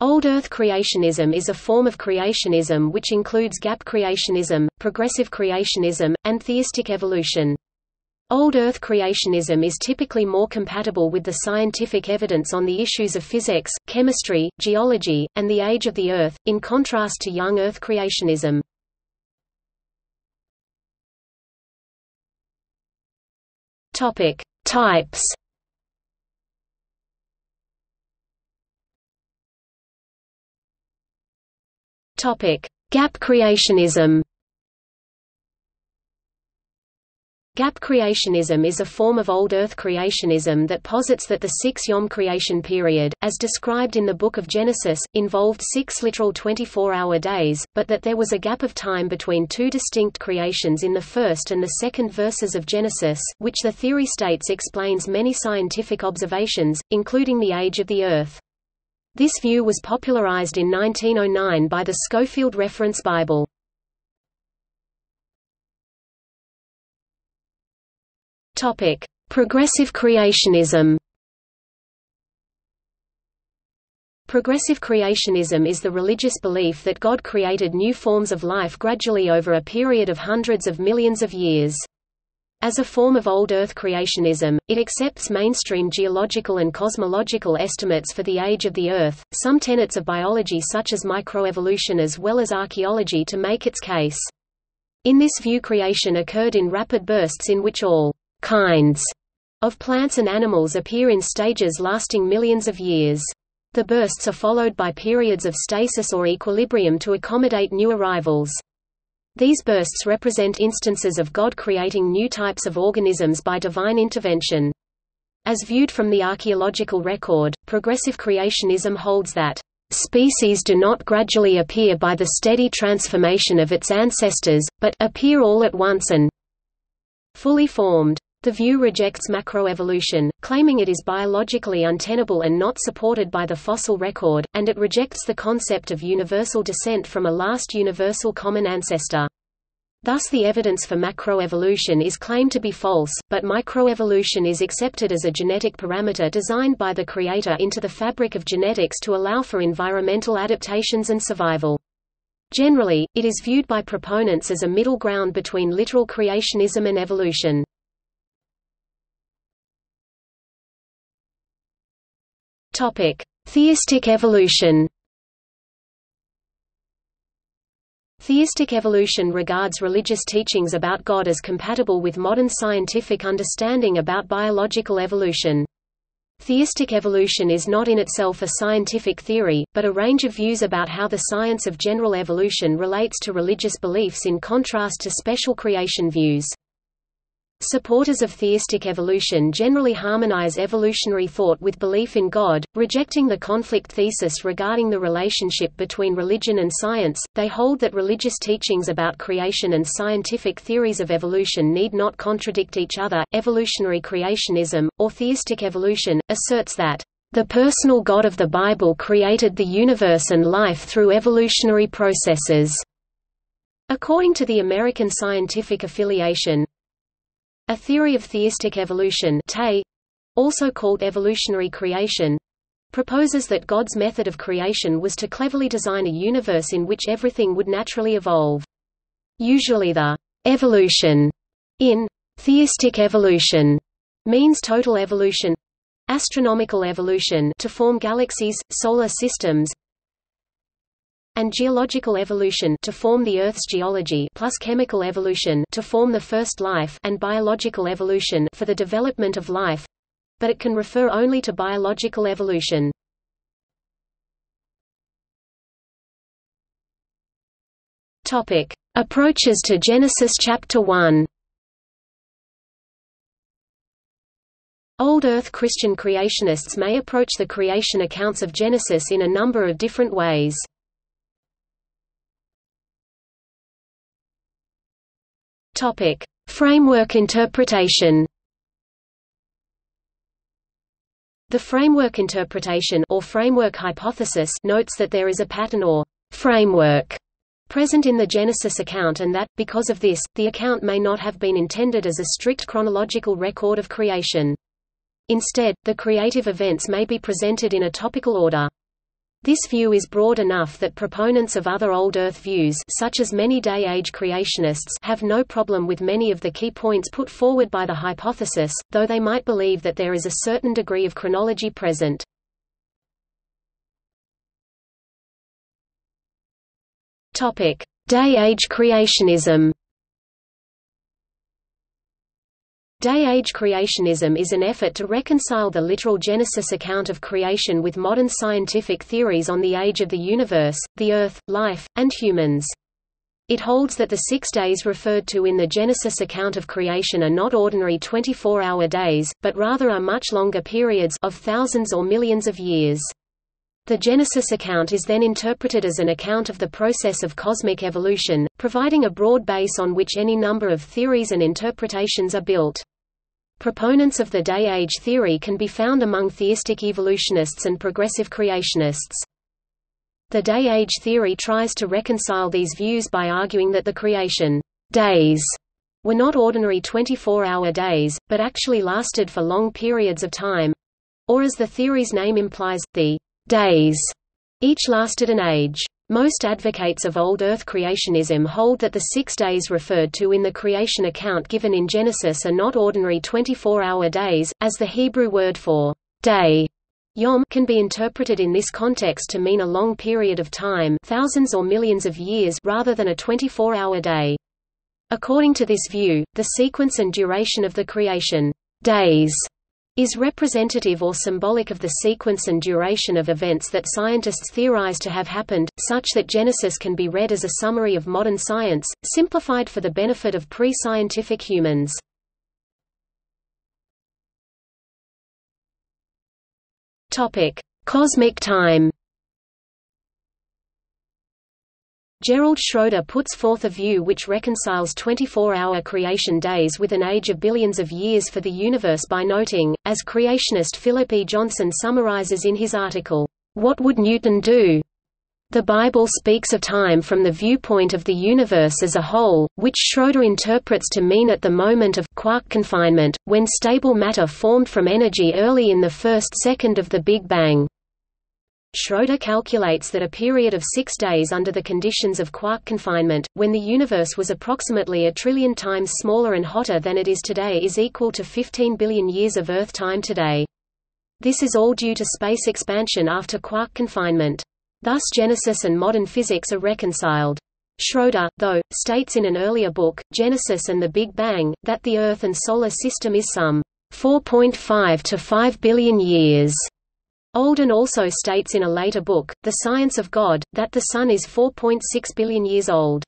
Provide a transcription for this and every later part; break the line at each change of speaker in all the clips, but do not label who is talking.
Old Earth creationism is a form of creationism which includes gap creationism, progressive creationism, and theistic evolution. Old Earth creationism is typically more compatible with the scientific evidence on the issues of physics, chemistry, geology, and the age of the Earth, in contrast to young Earth creationism. Types. Topic: Gap creationism. Gap creationism is a form of old Earth creationism that posits that the six Yom creation period, as described in the Book of Genesis, involved six literal 24-hour days, but that there was a gap of time between two distinct creations in the first and the second verses of Genesis, which the theory states explains many scientific observations, including the age of the Earth. This view was popularized in 1909 by the Scofield Reference Bible. Topic: Progressive creationism. Progressive creationism is the religious belief that God created new forms of life gradually over a period of hundreds of millions of years. As a form of old Earth creationism, it accepts mainstream geological and cosmological estimates for the age of the Earth, some tenets of biology such as microevolution as well as archaeology to make its case. In this view creation occurred in rapid bursts in which all kinds of plants and animals appear in stages lasting millions of years. The bursts are followed by periods of stasis or equilibrium to accommodate new arrivals. These bursts represent instances of God creating new types of organisms by divine intervention. As viewed from the archaeological record, progressive creationism holds that species do not gradually appear by the steady transformation of its ancestors, but appear all at once and fully formed. The view rejects macroevolution, claiming it is biologically untenable and not supported by the fossil record, and it rejects the concept of universal descent from a last universal common ancestor. Thus the evidence for macroevolution is claimed to be false, but microevolution is accepted as a genetic parameter designed by the Creator into the fabric of genetics to allow for environmental adaptations and survival. Generally, it is viewed by proponents as a middle ground between literal creationism and evolution. Topic: Theistic evolution. Theistic evolution regards religious teachings about God as compatible with modern scientific understanding about biological evolution. Theistic evolution is not in itself a scientific theory, but a range of views about how the science of general evolution relates to religious beliefs in contrast to special creation views. Supporters of theistic evolution generally harmonize evolutionary thought with belief in God, rejecting the conflict thesis regarding the relationship between religion and science. They hold that religious teachings about creation and scientific theories of evolution need not contradict each other. Evolutionary creationism, or theistic evolution, asserts that the personal God of the Bible created the universe and life through evolutionary processes. According to the American Scientific Affiliation, a theory of theistic evolution also called evolutionary creation, proposes that God's method of creation was to cleverly design a universe in which everything would naturally evolve. Usually the evolution in theistic evolution means total evolution astronomical evolution to form galaxies, solar systems, and geological evolution to form the Earth's geology plus chemical evolution to form the first life and biological evolution for the development of life but it can refer only to biological evolution. Topic: Approaches to Genesis chapter 1. Old Earth Christian creationists may approach the creation accounts of Genesis in a number of different ways. Topic: Framework interpretation. The framework interpretation or framework hypothesis notes that there is a pattern or framework present in the Genesis account and that, because of this, the account may not have been intended as a strict chronological record of creation. Instead, the creative events may be presented in a topical order. This view is broad enough that proponents of other old Earth views such as many day-age creationists have no problem with many of the key points put forward by the hypothesis, though they might believe that there is a certain degree of chronology present. Day-age creationism Day-age creationism is an effort to reconcile the literal Genesis account of creation with modern scientific theories on the age of the universe, the Earth, life, and humans. It holds that the six days referred to in the Genesis account of creation are not ordinary 24-hour days, but rather are much longer periods of thousands or millions of years. The Genesis account is then interpreted as an account of the process of cosmic evolution, providing a broad base on which any number of theories and interpretations are built. Proponents of the day-age theory can be found among theistic evolutionists and progressive creationists. The day-age theory tries to reconcile these views by arguing that the creation days were not ordinary 24-hour days, but actually lasted for long periods of time—or as the theory's name implies, the days each lasted an age. Most advocates of old Earth creationism hold that the six days referred to in the creation account given in Genesis are not ordinary 24-hour days, as the Hebrew word for day Yom can be interpreted in this context to mean a long period of time thousands or millions of years rather than a 24-hour day. According to this view, the sequence and duration of the creation days is representative or symbolic of the sequence and duration of events that scientists theorize to have happened, such that Genesis can be read as a summary of modern science, simplified for the benefit of pre-scientific humans. Cosmic time Gerald Schroeder puts forth a view which reconciles 24-hour creation days with an age of billions of years for the universe by noting, as creationist Philip E. Johnson summarizes in his article, "'What Would Newton Do?' The Bible speaks of time from the viewpoint of the universe as a whole, which Schroeder interprets to mean at the moment of quark confinement, when stable matter formed from energy early in the first second of the Big Bang. Schroeder calculates that a period of six days under the conditions of quark confinement, when the universe was approximately a trillion times smaller and hotter than it is today is equal to 15 billion years of Earth time today. This is all due to space expansion after quark confinement. Thus Genesis and modern physics are reconciled. Schroeder, though, states in an earlier book, Genesis and the Big Bang, that the Earth and Solar System is some 4.5 to 5 billion years Olden also states in a later book, The Science of God, that the Sun is 4.6 billion years old.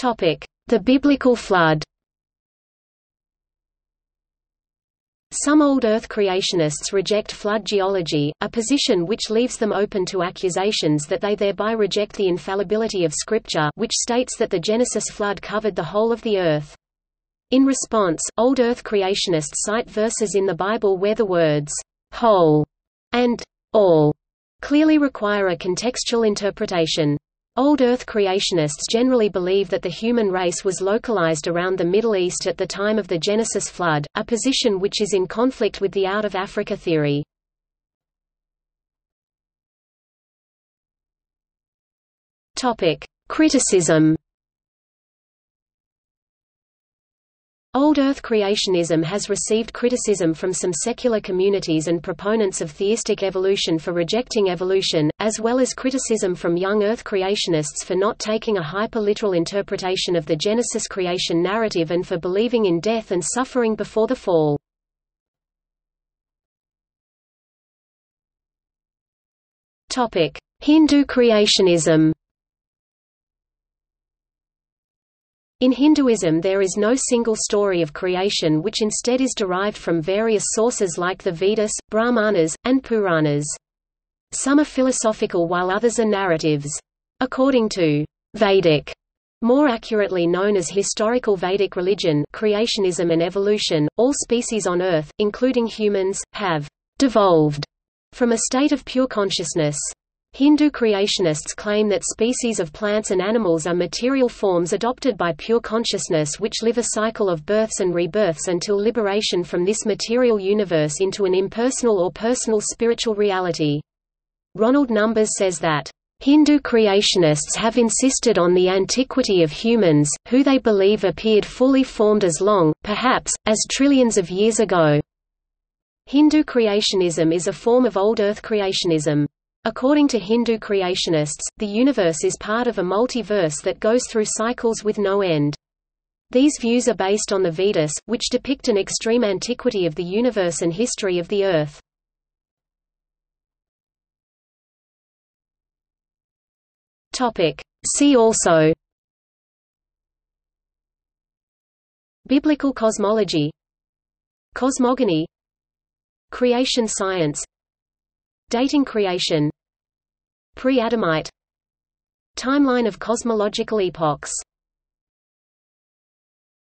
The Biblical Flood Some old Earth creationists reject flood geology, a position which leaves them open to accusations that they thereby reject the infallibility of Scripture which states that the Genesis flood covered the whole of the Earth. In response, Old Earth creationists cite verses in the Bible where the words, whole and all clearly require a contextual interpretation. Old Earth creationists generally believe that the human race was localized around the Middle East at the time of the Genesis flood, a position which is in conflict with the out-of-Africa theory. Criticism Old Earth creationism has received criticism from some secular communities and proponents of theistic evolution for rejecting evolution, as well as criticism from young Earth creationists for not taking a hyper-literal interpretation of the Genesis creation narrative and for believing in death and suffering before the fall. Hindu creationism In Hinduism there is no single story of creation which instead is derived from various sources like the Vedas, Brahmanas, and Puranas. Some are philosophical while others are narratives. According to Vedic, more accurately known as historical Vedic religion creationism and evolution, all species on Earth, including humans, have «devolved» from a state of pure consciousness. Hindu creationists claim that species of plants and animals are material forms adopted by pure consciousness which live a cycle of births and rebirths until liberation from this material universe into an impersonal or personal spiritual reality. Ronald Numbers says that, "...Hindu creationists have insisted on the antiquity of humans, who they believe appeared fully formed as long, perhaps, as trillions of years ago." Hindu creationism is a form of old Earth creationism. According to Hindu creationists, the universe is part of a multiverse that goes through cycles with no end. These views are based on the Vedas, which depict an extreme antiquity of the universe and history of the Earth. See also. Biblical cosmology. Cosmogony. Creation science Dating creation. Pre-Adamite. Timeline of cosmological epochs